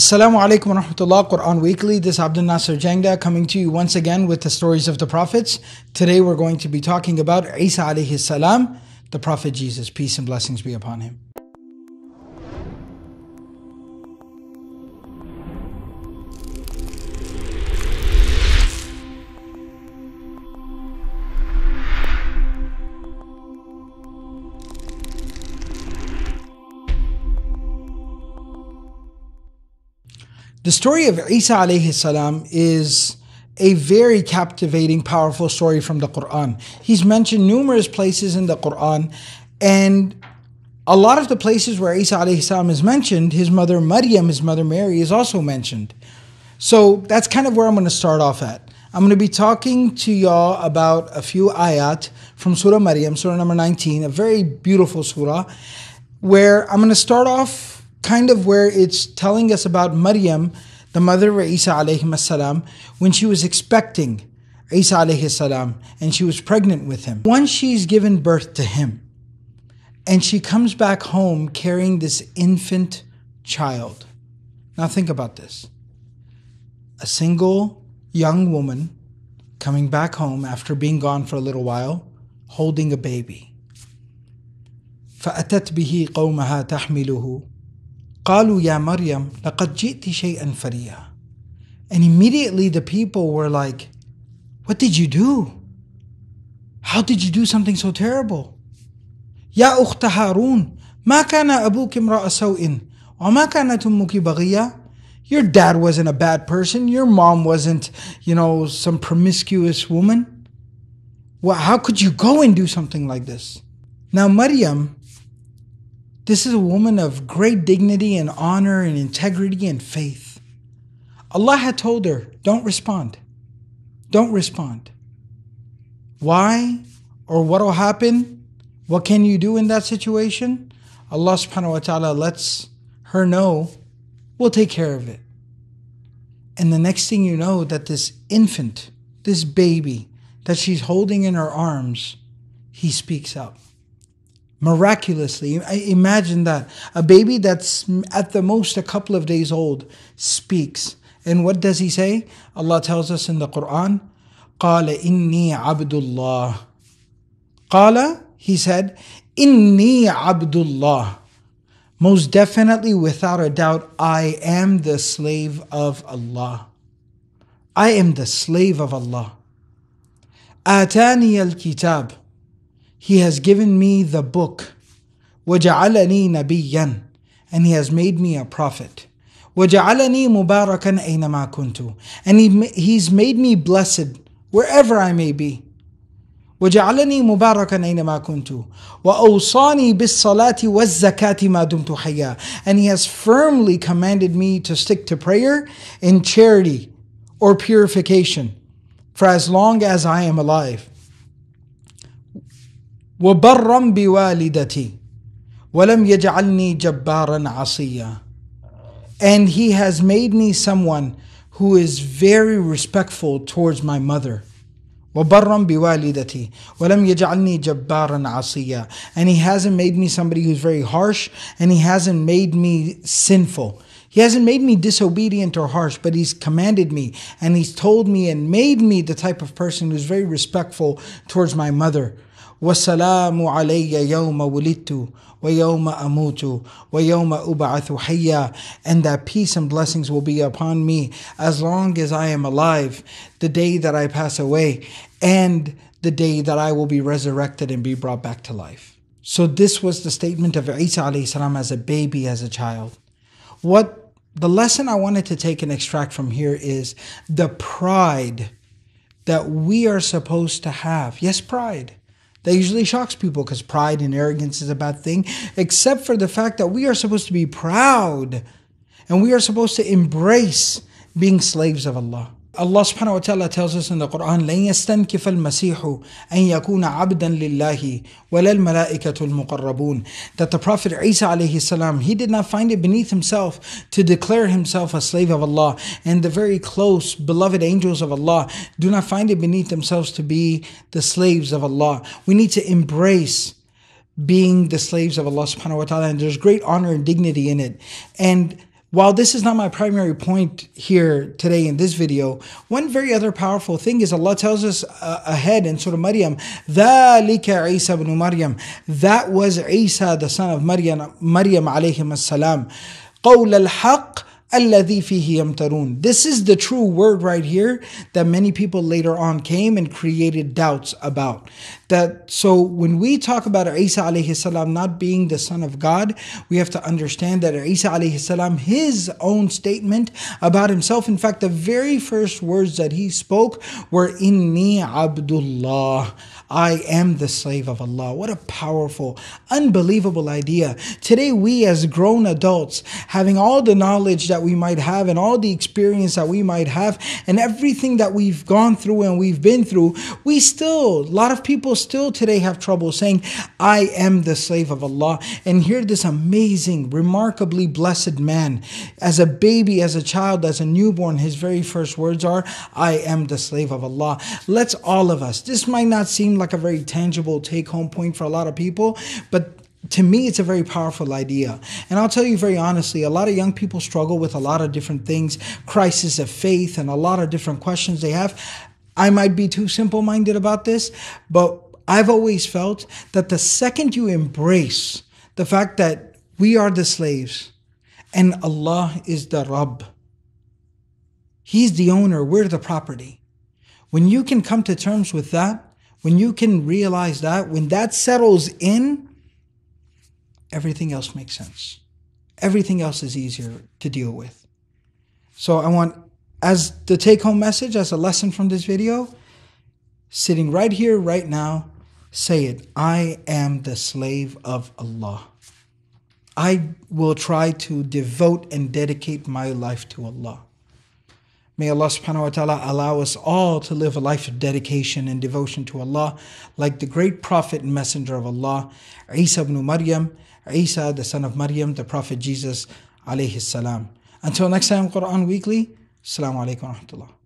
Assalamu alaikum wa rahmatullah, Quran Weekly. This is Abdul Nasir Jangda coming to you once again with the stories of the prophets. Today we're going to be talking about Isa alayhi salam, the Prophet Jesus. Peace and blessings be upon him. The story of Isa alayhi salam is a very captivating, powerful story from the Quran. He's mentioned numerous places in the Quran, and a lot of the places where Isa alayhi salam is mentioned, his mother Maryam, his mother Mary, is also mentioned. So that's kind of where I'm going to start off at. I'm going to be talking to y'all about a few ayat from Surah Maryam, Surah number 19, a very beautiful surah, where I'm going to start off kind of where it's telling us about Maryam, the mother of Isa alayhi salam, when she was expecting Isa alayhi salam and she was pregnant with him. Once she's given birth to him, and she comes back home carrying this infant child. Now think about this. A single young woman coming back home after being gone for a little while, holding a baby. فأتت به قومها تحمله قالوا يا مريم لقد جئت شيئا فريا and immediately the people were like what did you do how did you do something so terrible يا أخت هارون ما كان أبوك امرأ سوء وما كانت أمك بغية your dad wasn't a bad person your mom wasn't you know some promiscuous woman well, how could you go and do something like this now Maryam this is a woman of great dignity and honor and integrity and faith. Allah had told her, don't respond. Don't respond. Why or what will happen? What can you do in that situation? Allah subhanahu wa ta'ala lets her know, we'll take care of it. And the next thing you know, that this infant, this baby that she's holding in her arms, he speaks out miraculously. Imagine that. A baby that's at the most a couple of days old speaks. And what does he say? Allah tells us in the Quran, قال إني عبد الله. قال, he said, إني عبد الله. Most definitely, without a doubt, I am the slave of Allah. I am the slave of Allah. آتاني الكتاب he has given me the book. وَجَعَلَنِي نَبِيًّا And He has made me a prophet. وَجَعَلَنِي مُبَارَكًا أَيْنَمَا كُنْتُ And he, He's made me blessed wherever I may be. وجعلني مباركا أينما كنت وأوصاني بالصلاة والزكاة ما دمت حيا and he has firmly commanded me to stick to prayer in charity or purification for as long as I am alive وبرا بوالدتي ولم يجعلني جبارا عصيا and he has made me someone who is very respectful towards my mother وبرا بوالدتي ولم يجعلني جبارا عصيا and he hasn't made me somebody who's very harsh and he hasn't made me sinful he hasn't made me disobedient or harsh, but He's commanded me and He's told me and made me the type of person who's very respectful towards my mother. والسلام علي يوم ولدت ويوم أموت ويوم أبعث حيا and that peace and blessings will be upon me as long as I am alive the day that I pass away and the day that I will be resurrected and be brought back to life. So this was the statement of Isa alayhi salam as a baby, as a child. What the lesson I wanted to take and extract from here is the pride that we are supposed to have. Yes, pride that usually shocks people because pride and arrogance is a bad thing, except for the fact that we are supposed to be proud and we are supposed to embrace being slaves of Allah. Allah subhanahu wa ta'ala tells us in the Quran, لن يستنكف المسيح أن يكون عبدا لله ولا الملائكة المقربون That the Prophet Isa alayhi salam, he did not find it beneath himself to declare himself a slave of Allah. And the very close, beloved angels of Allah do not find it beneath themselves to be the slaves of Allah. We need to embrace being the slaves of Allah subhanahu wa ta'ala. And there's great honor and dignity in it. And while this is not my primary point here today in this video, one very other powerful thing is Allah tells us uh, ahead in Surah Maryam, ذَلِكَ عِيسَى ibn Maryam. That was Isa, the son of Maryam, Maryam alayhim as-salam. قَوْلَ الْحَقِّ الذي فيه يمترون. This is the true word right here that many people later on came and created doubts about. That so when we talk about Isa alayhi salam not being the son of God, we have to understand that Isa alayhi salam, his own statement about himself, in fact, the very first words that he spoke were Inni Abdullah. I am the slave of Allah. What a powerful, unbelievable idea. Today, we as grown adults, having all the knowledge that we might have and all the experience that we might have and everything that we've gone through and we've been through, we still, a lot of people still today have trouble saying, I am the slave of Allah. And here, this amazing, remarkably blessed man, as a baby, as a child, as a newborn, his very first words are, I am the slave of Allah. Let's all of us, this might not seem like a very tangible take home point for a lot of people, but to me, it's a very powerful idea. And I'll tell you very honestly, a lot of young people struggle with a lot of different things, crisis of faith, and a lot of different questions they have. I might be too simple minded about this, but I've always felt that the second you embrace the fact that we are the slaves and Allah is the Rabb, He's the owner, we're the property. When you can come to terms with that, when you can realize that, when that settles in, everything else makes sense. Everything else is easier to deal with. So I want, as the take home message, as a lesson from this video, sitting right here, right now, say it I am the slave of Allah. I will try to devote and dedicate my life to Allah. May Allah subhanahu wa ta'ala allow us all to live a life of dedication and devotion to Allah, like the great Prophet and Messenger of Allah, Isa ibn Maryam, Isa, the son of Maryam, the Prophet Jesus, alayhi salam. Until next time, Quran Weekly, Assalamu alaikum wa rahmatullah.